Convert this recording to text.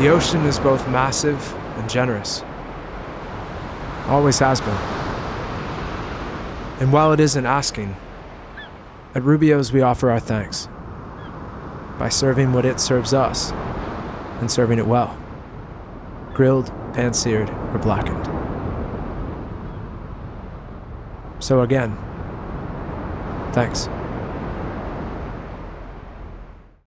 The ocean is both massive and generous. Always has been. And while it isn't asking, at Rubio's we offer our thanks by serving what it serves us and serving it well grilled, pan seared, or blackened. So again, thanks.